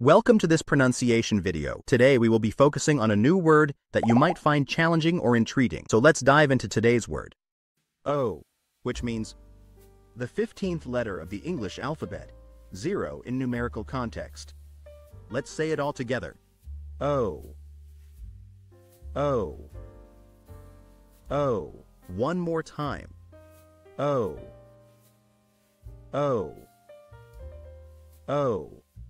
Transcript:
Welcome to this pronunciation video. Today we will be focusing on a new word that you might find challenging or intriguing. So let's dive into today's word. O, which means the 15th letter of the English alphabet, zero in numerical context. Let's say it all together. O. O. O. One more time. O. O. O.